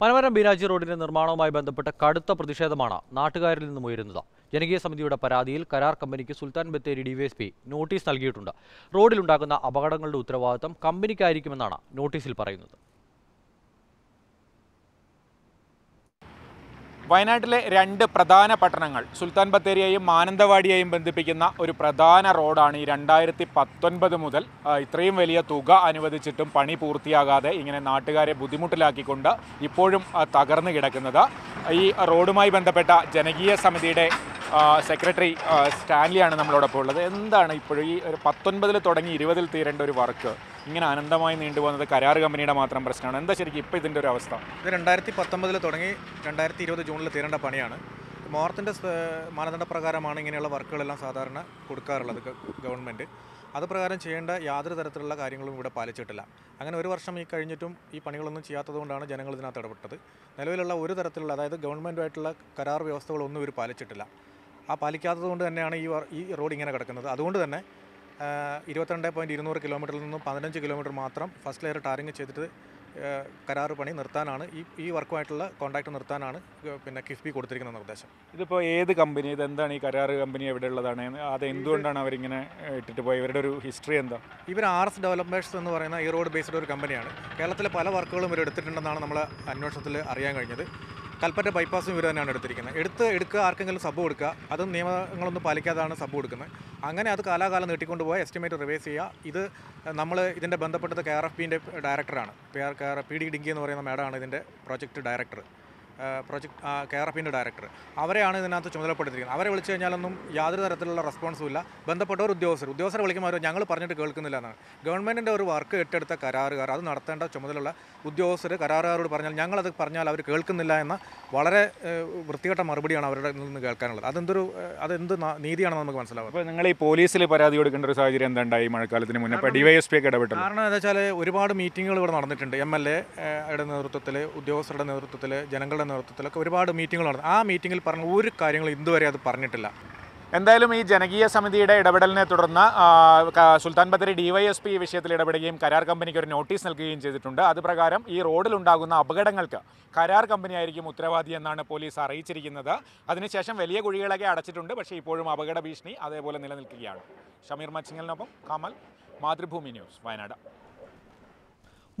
പനമരം ബീരാജി റോഡിന്റെ നിർമ്മാണവുമായി ബന്ധപ്പെട്ട കടുത്ത പ്രതിഷേധമാണ് നാട്ടുകാരിൽ നിന്നും ഉയരുന്നത്. ജനകീയ സമിതിയുടെ പരാതിയിൽ കരാർ കമ്പനിക്ക് സുൽത്താൻ ബത്തേരി ഡിവൈഎസ്പി നോട്ടീസ് നൽകിയിട്ടുണ്ട്. റോഡിലുണ്ടാകുന്ന അപകടങ്ങളുടെ ഉത്തരവാദിത്തം കമ്പനിക്കായിരിക്കുമെന്നാണ് നോട്ടീസിൽ പറയുന്നത്. വയനാട്ടിലെ രണ്ട് പ്രധാന പട്ടണങ്ങൾ സുൽത്താൻ ബത്തേരിയെയും മാനന്തവാടിയെയും ബന്ധിപ്പിക്കുന്ന ഒരു പ്രധാന റോഡാണ് ഈ രണ്ടായിരത്തി പത്തൊൻപത് മുതൽ ഇത്രയും വലിയ തുക അനുവദിച്ചിട്ടും പണി പൂർത്തിയാകാതെ ഇങ്ങനെ നാട്ടുകാരെ ബുദ്ധിമുട്ടിലാക്കിക്കൊണ്ട് ഇപ്പോഴും തകർന്നു കിടക്കുന്നത്. ഈ റോഡുമായി ബന്ധപ്പെട്ട ജനകീയ സമിതിയുടെ സെക്രട്ടറി സ്റ്റാൻലിയാണ് നമ്മളോടൊപ്പം ഉള്ളത്. എന്താണ് ഇപ്പോഴും ഈ പത്തൊൻപതിൽ തുടങ്ങി ഇരുപതിൽ തീരേണ്ട ഒരു വർക്ക്? ഇങ്ങനെ അനന്തമായി നീണ്ടുപോകുന്നത് കരാർ കമ്പനിയുടെ മാത്രം പ്രശ്നമാണ്. എന്താ ശരിക്കും ഇപ്പോൾ ഇതിന്റെ ഒരു അവസ്ഥ? ഇത് രണ്ടായിരത്തി പത്തൊമ്പതിൽ തുടങ്ങി രണ്ടായിരത്തി ഇരുപത് ജൂണിൽ തീരേണ്ട പണിയാണ്. മോർത്തിന്റെ മാനദണ്ഡ പ്രകാരമാണ് ഇങ്ങനെയുള്ള വർക്കുകളെല്ലാം സാധാരണ കൊടുക്കാറുള്ളത് ഗവൺമെന്റ് അത് പ്രകാരം ചെയ്യേണ്ട യാതൊരു തരത്തിലുള്ള കാര്യങ്ങളും ഇവിടെ പാലിച്ചിട്ടില്ല. അങ്ങനെ ഒരു വർഷം ഈ കഴിഞ്ഞിട്ടും ഈ പണികളൊന്നും ചെയ്യാത്തതുകൊണ്ടാണ് ജനങ്ങൾ ഇതിനകത്ത് ഇടപെട്ടത്. നിലവിലുള്ള ഒരു തരത്തിലുള്ള അതായത് ഗവൺമെന്റുമായിട്ടുള്ള കരാർ വ്യവസ്ഥകളൊന്നും ഇവർ പാലിച്ചിട്ടില്ല. ആ പാലിക്കാത്തത് കൊണ്ട് തന്നെയാണ് ഈ ഈ റോഡ് ഇങ്ങനെ കിടക്കുന്നത്. അതുകൊണ്ട് തന്നെ ഇരുപത്തിരണ്ട് പോയിന്റ് ഇരുന്നൂറ് കിലോമീറ്ററിൽ നിന്നും പതിനഞ്ച് കിലോമീറ്റർ മാത്രം ഫസ്റ്റ് ലെയർ ടാറിങ് ചെയ്തിട്ട് കരാർ കരാറ് പണി നിർത്താനാണ്. ഈ ഈ വർക്കുമായിട്ടുള്ള കോൺട്രാക്ട് നിർത്താനാണ് പിന്നെ കിഫ്ബി കൊടുത്തിരിക്കുന്ന നിർദ്ദേശം. ഇതിപ്പോൾ ഏത് കമ്പനി ഇത് എന്താണ് ഈ കരാറ് കമ്പനി എവിടെ ഉള്ളതാണ്? അത് എന്തുകൊണ്ടാണ് അവരിങ്ങനെ ഇട്ടിട്ട് പോയത്? ഇവരുടെ ഒരു ഹിസ്റ്ററി എന്താ? ഇവർ ആർ എസ് ഡെവലപ്പേഴ്സ് എന്ന് പറയുന്ന ഈ റോഡ് ബേസ്ഡ് ഒരു കമ്പനിയാണ് കേരളത്തിലെ പല വർക്കുകളും ഇവർ എടുത്തിട്ടുണ്ടെന്നാണ് നമ്മൾ അന്വേഷണത്തിൽ അറിയാൻ കഴിഞ്ഞത്. കൽപ്പറ്റ ബൈപ്പാസും ഇവർ തന്നെയാണ് എടുത്തിരിക്കുന്നത്. എടുത്ത് എടുക്കുക ആർക്കെങ്കിലും സബ് കൊടുക്കുക അതും നിയമങ്ങളൊന്നും പാലിക്കാതാണ് സബ് കൊടുക്കുന്നത്. അങ്ങനെ അത് കാലാകാലം നീട്ടിക്കൊണ്ട് പോയി എസ്റ്റിമേറ്റ് റിവേഴ്സ് ചെയ്യുക. ഇത് നമ്മൾ ഇതിന്റെ ബന്ധപ്പെട്ടത് കെ ആർ എഫ് പിന്റെ ഡയറക്ടറാണ്. P R P D Dinki എന്ന് പറയുന്ന മാഡമാണ് ഇതിന്റെ project director. Project K R എഫിന്റെ ഡയറക്ടർ. അവരെയാണ് ഇതിനകത്ത് ചുമതലപ്പെടുത്തിയിരിക്കുന്നത്. അവരെ വിളിച്ചു കഴിഞ്ഞാലൊന്നും യാതൊരു തരത്തിലുള്ള റെസ്പോൺസും ഇല്ല. ബന്ധപ്പെട്ട ഒരു ഉദ്യോഗസ്ഥർ. ഉദ്യോഗസ്ഥരെ വിളിക്കുമ്പോൾ അവർ ഞങ്ങൾ പറഞ്ഞിട്ട് കേൾക്കുന്നില്ല എന്നാണ്. ഗവൺമെന്റിന്റെ ഒരു വർക്ക് ഏറ്റെടുത്ത കരാറുകാർ അത് നടത്തേണ്ട ചുമതലയുള്ള ഉദ്യോഗസ്ഥർ കരാറുകാരോട് പറഞ്ഞാൽ ഞങ്ങളത് പറഞ്ഞാൽ അവർ കേൾക്കുന്നില്ല എന്ന വളരെ വൃത്തികെട്ട മറുപടിയാണ് അവരുടെ നിന്ന് കേൾക്കാനുള്ളത്. അതെന്തൊരു അതെന്ത് നീതിയാണെന്ന് നമുക്ക് മനസ്സിലാവും. അപ്പോൾ നിങ്ങൾ ഈ പോലീസിൽ പരാതി കൊടുക്കേണ്ട ഒരു സാഹചര്യം എന്താ ഉണ്ടായി മഴക്കാലത്തിന് മുന്നേ? ഡിവൈഎസ്പി ഒക്കെ ഇടപെട്ടു കാരണം എന്താ വെച്ചാൽ ഒരുപാട് മീറ്റിങ്ങുകൾ ഇവിടെ നടന്നിട്ടുണ്ട്. എം എൽ എയുടെ നേതൃത്വത്തിൽ ഉദ്യോഗസ്ഥരുടെ നേതൃത്വത്തിൽ ജനങ്ങളുടെ നേതൃത്വത്തിലൊക്കെ ഒരുപാട് മീറ്റിങ്ങുകൾ നടന്നു. ആ മീറ്റിങ്ങിൽ പറഞ്ഞ ഒരു കാര്യങ്ങളും ഇതുവരെ അത് പറഞ്ഞിട്ടില്ല. എന്തായാലും ഈ ജനകീയ സമിതിയുടെ ഇടപെടലിനെ തുടർന്ന് സുൽത്താൻ ബത്തേരി ഡിവൈഎസ്പി ഈ വിഷയത്തിൽ ഇടപെടുകയും കരാർ കമ്പനിക്ക് ഒരു നോട്ടീസ് നൽകുകയും ചെയ്തിട്ടുണ്ട്. അത് പ്രകാരം ഈ റോഡിലുണ്ടാകുന്ന അപകടങ്ങൾക്ക് കരാർ കമ്പനിയായിരിക്കും ഉത്തരവാദി എന്നാണ് പോലീസ് അറിയിച്ചിരിക്കുന്നത്. അതിനുശേഷം വലിയ കുഴികളൊക്കെ അടച്ചിട്ടുണ്ട്. പക്ഷേ ഇപ്പോഴും അപകട ഭീഷണി അതേപോലെ നിലനിൽക്കുകയാണ്. ഷമീർ മച്ചിങ്ങലിനൊപ്പം കമൽ മാതൃഭൂമി ന്യൂസ് വയനാട്.